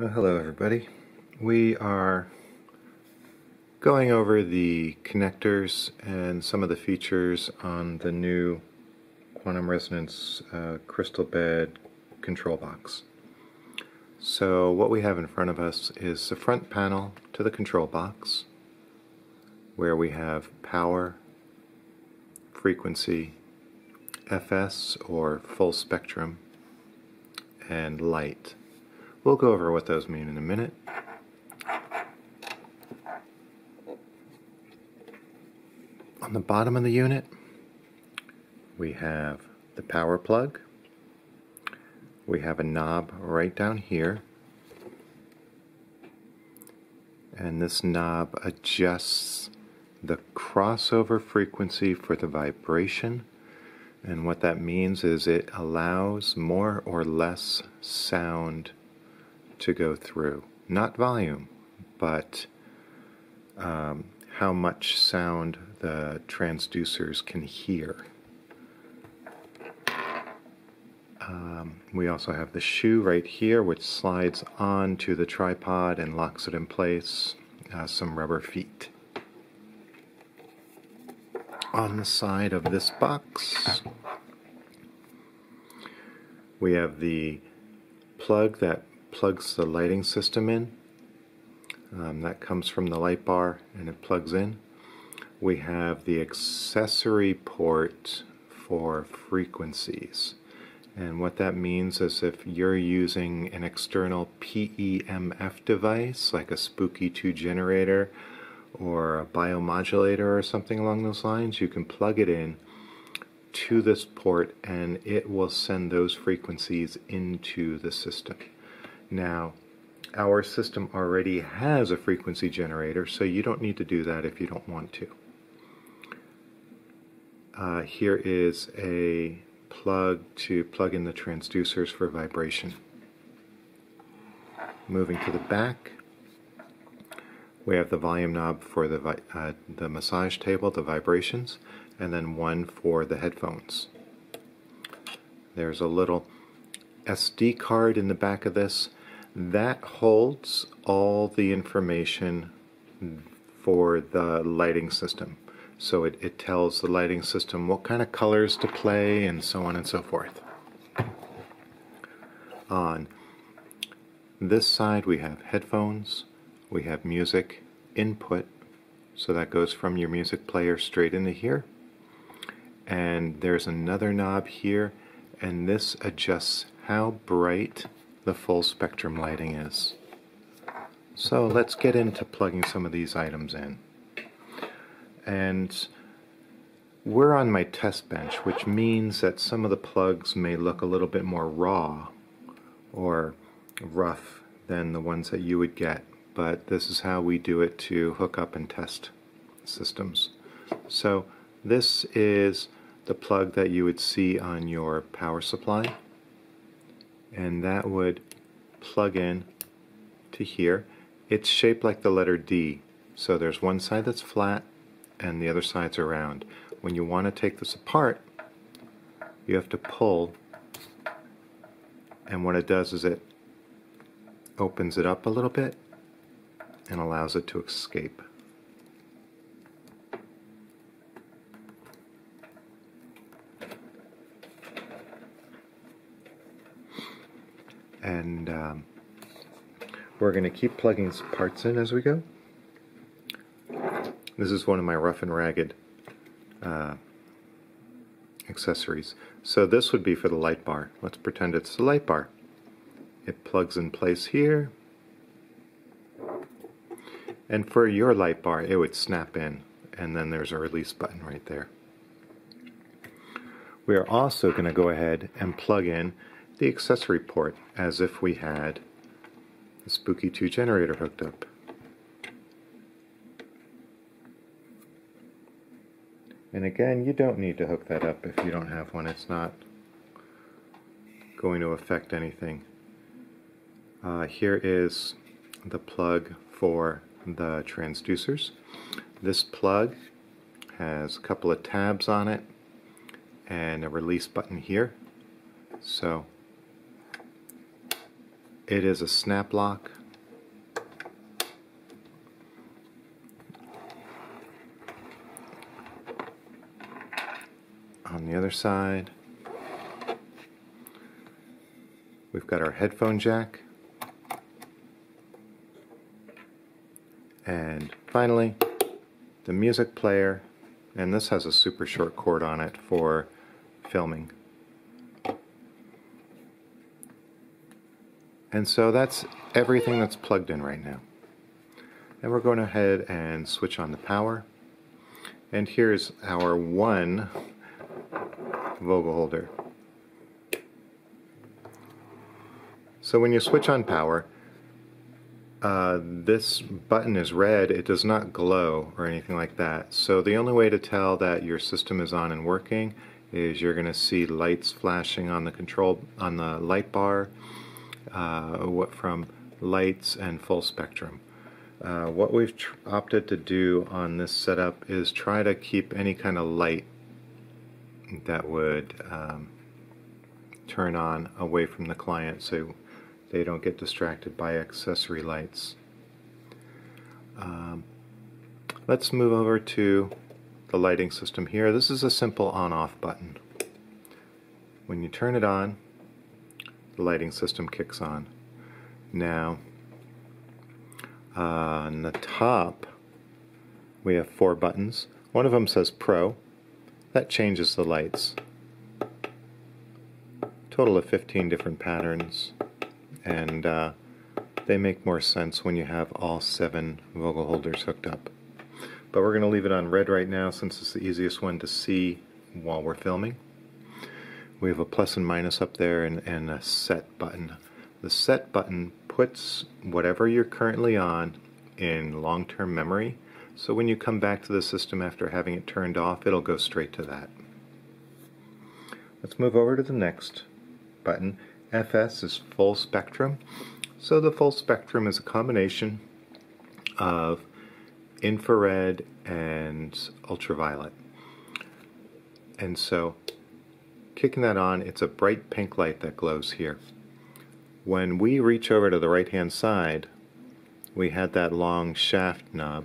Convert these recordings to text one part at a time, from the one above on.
Well, hello everybody. We are going over the connectors and some of the features on the new quantum resonance uh, crystal bed control box. So what we have in front of us is the front panel to the control box where we have power, frequency, FS or full spectrum, and light. We'll go over what those mean in a minute. On the bottom of the unit, we have the power plug. We have a knob right down here. And this knob adjusts the crossover frequency for the vibration. And what that means is it allows more or less sound to go through. Not volume, but um, how much sound the transducers can hear. Um, we also have the shoe right here, which slides onto the tripod and locks it in place. Uh, some rubber feet. On the side of this box, we have the plug that plugs the lighting system in. Um, that comes from the light bar and it plugs in. We have the accessory port for frequencies. And what that means is if you're using an external PEMF device, like a Spooky 2 generator or a biomodulator or something along those lines, you can plug it in to this port and it will send those frequencies into the system. Now, our system already has a frequency generator, so you don't need to do that if you don't want to. Uh, here is a plug to plug in the transducers for vibration. Moving to the back, we have the volume knob for the, uh, the massage table, the vibrations, and then one for the headphones. There's a little SD card in the back of this that holds all the information for the lighting system. So it, it tells the lighting system what kind of colors to play and so on and so forth. On this side we have headphones, we have music input, so that goes from your music player straight into here. And there's another knob here, and this adjusts how bright the full spectrum lighting is. So let's get into plugging some of these items in. And we're on my test bench, which means that some of the plugs may look a little bit more raw or rough than the ones that you would get, but this is how we do it to hook up and test systems. So this is the plug that you would see on your power supply and that would plug in to here. It's shaped like the letter D. So there's one side that's flat and the other side's are round. When you want to take this apart, you have to pull and what it does is it opens it up a little bit and allows it to escape. And um, we're going to keep plugging parts in as we go. This is one of my rough and ragged uh, accessories. So this would be for the light bar. Let's pretend it's the light bar. It plugs in place here. And for your light bar, it would snap in, and then there's a release button right there. We are also going to go ahead and plug in the accessory port as if we had the Spooky 2 generator hooked up. And again, you don't need to hook that up if you don't have one. It's not going to affect anything. Uh, here is the plug for the transducers. This plug has a couple of tabs on it and a release button here. So It is a snap lock. On the other side, we've got our headphone jack. And finally, the music player, and this has a super short cord on it for filming. And so that's everything that's plugged in right now. And we're going ahead and switch on the power. And here's our one Vogel holder. So when you switch on power, uh, this button is red, it does not glow or anything like that. So the only way to tell that your system is on and working is you're going to see lights flashing on the control on the light bar uh, what from lights and full spectrum. Uh, what we've opted to do on this setup is try to keep any kind of light that would um, turn on away from the client so they don't get distracted by accessory lights. Um, let's move over to the lighting system here. This is a simple on-off button. When you turn it on, the lighting system kicks on. Now, uh, on the top, we have four buttons. One of them says Pro. That changes the lights. Total of 15 different patterns and uh, they make more sense when you have all seven Vogel holders hooked up. But we're going to leave it on red right now since it's the easiest one to see while we're filming. We have a plus and minus up there and, and a set button. The set button puts whatever you're currently on in long-term memory so when you come back to the system after having it turned off it'll go straight to that. Let's move over to the next button FS is full spectrum. So the full spectrum is a combination of infrared and ultraviolet. And so kicking that on, it's a bright pink light that glows here. When we reach over to the right hand side, we had that long shaft knob.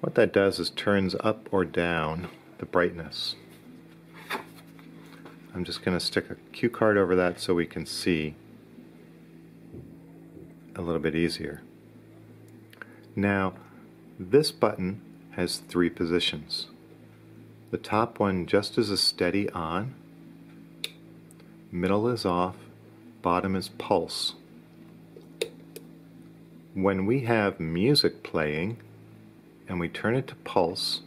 What that does is turns up or down the brightness. I'm just going to stick a cue card over that so we can see a little bit easier. Now, this button has three positions. The top one just is a steady on, middle is off, bottom is pulse. When we have music playing and we turn it to pulse,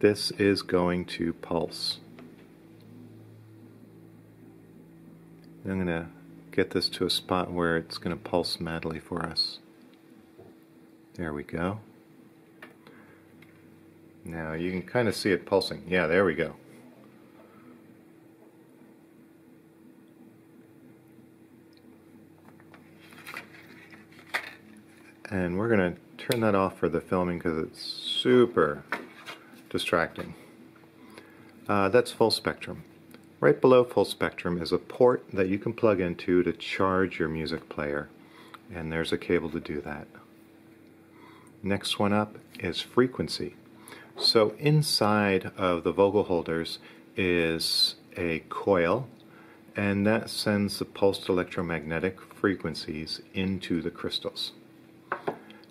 this is going to pulse. I'm going to get this to a spot where it's going to pulse madly for us. There we go. Now you can kind of see it pulsing. Yeah, there we go. And we're going to turn that off for the filming because it's super distracting. Uh, that's full spectrum. Right below full spectrum is a port that you can plug into to charge your music player, and there's a cable to do that. Next one up is frequency. So inside of the Vogel holders is a coil, and that sends the pulsed electromagnetic frequencies into the crystals.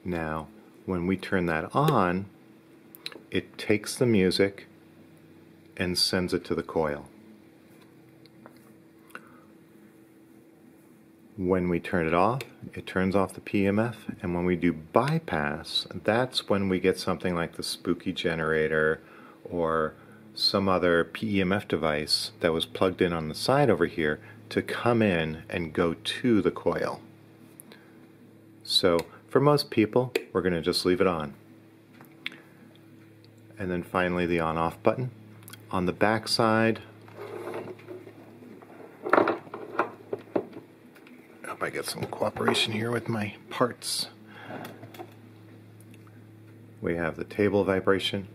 Now, when we turn that on, it takes the music and sends it to the coil. When we turn it off, it turns off the PEMF, and when we do bypass, that's when we get something like the spooky generator or some other PEMF device that was plugged in on the side over here to come in and go to the coil. So for most people, we're going to just leave it on and then finally the on off button. On the back side, hope I get some cooperation here with my parts. We have the table vibration,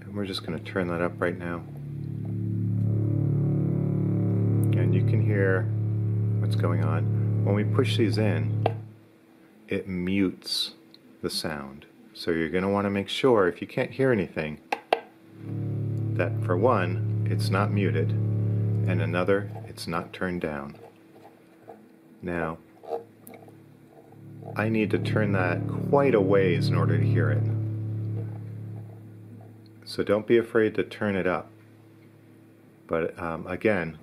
and we're just going to turn that up right now. And you can hear what's going on. When we push these in, it mutes the sound. So you're going to want to make sure, if you can't hear anything, that for one, it's not muted, and another, it's not turned down. Now, I need to turn that quite a ways in order to hear it. So don't be afraid to turn it up. But um, again,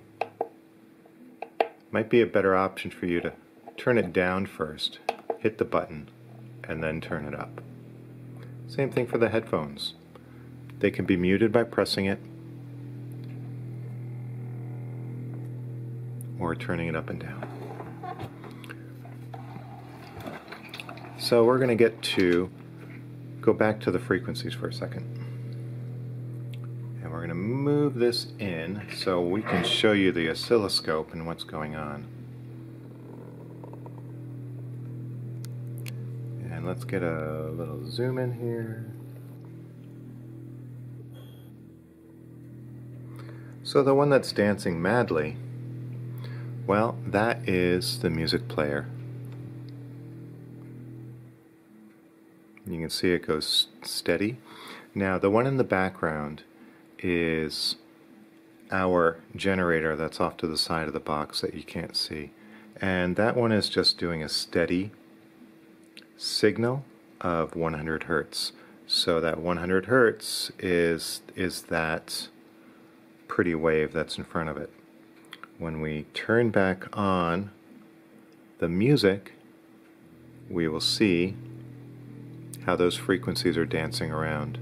might be a better option for you to turn it down first, hit the button, and then turn it up. Same thing for the headphones. They can be muted by pressing it or turning it up and down. So we're going to get to go back to the frequencies for a second. And we're going to move this in so we can show you the oscilloscope and what's going on. And let's get a little zoom in here. So the one that's dancing madly, well, that is the music player. You can see it goes steady. Now the one in the background is our generator that's off to the side of the box that you can't see. And that one is just doing a steady signal of 100 hertz. So that 100 hertz is is that pretty wave that's in front of it. When we turn back on the music, we will see how those frequencies are dancing around.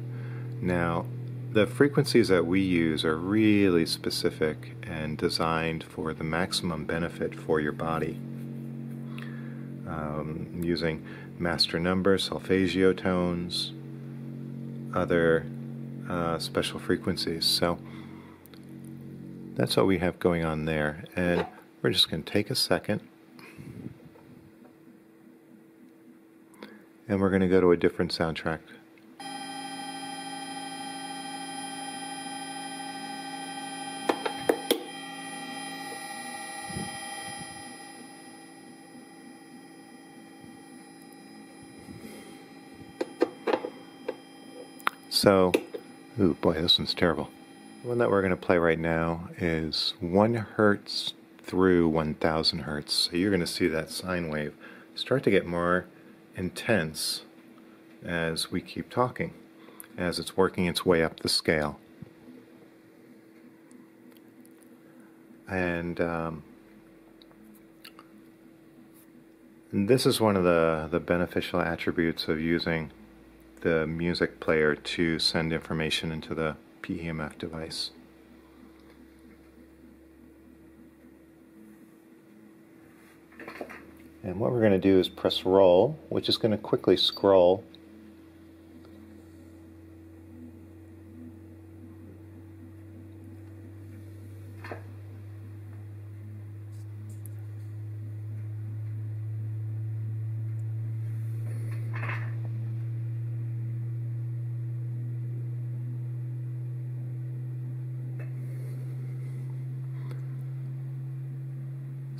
Now, the frequencies that we use are really specific and designed for the maximum benefit for your body. Um, using master numbers, solfeggio tones, other uh, special frequencies. So that's what we have going on there. And we're just going to take a second and we're going to go to a different soundtrack. So, ooh boy, this one's terrible. One that we're going to play right now is 1 hertz through 1000 hertz. So you're going to see that sine wave start to get more intense as we keep talking, as it's working its way up the scale. And, um, this is one of the, the beneficial attributes of using the music player to send information into the PEMF device. And what we're going to do is press roll, which is going to quickly scroll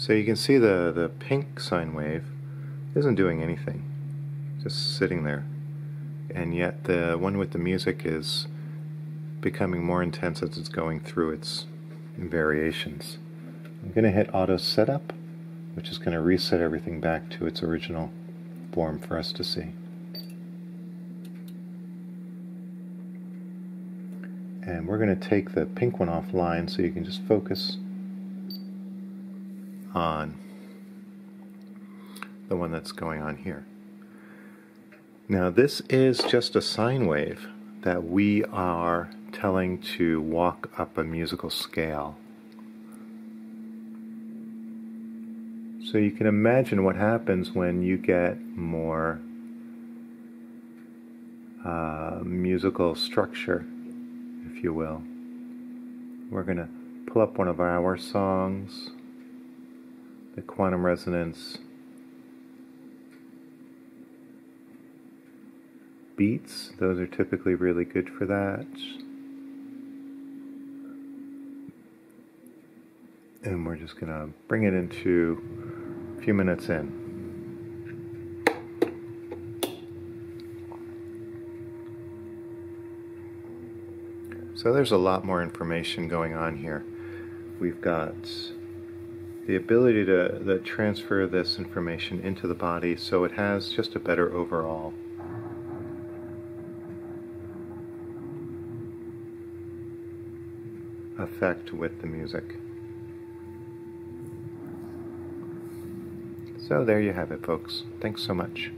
So you can see the, the pink sine wave isn't doing anything, just sitting there. And yet the one with the music is becoming more intense as it's going through its variations. I'm going to hit auto setup, which is going to reset everything back to its original form for us to see. And we're going to take the pink one offline so you can just focus on the one that's going on here. Now this is just a sine wave that we are telling to walk up a musical scale. So you can imagine what happens when you get more uh, musical structure, if you will. We're going to pull up one of our songs the quantum resonance beats. Those are typically really good for that. And we're just going to bring it into a few minutes in. So there's a lot more information going on here. We've got the ability to, to transfer this information into the body so it has just a better overall effect with the music. So there you have it, folks. Thanks so much.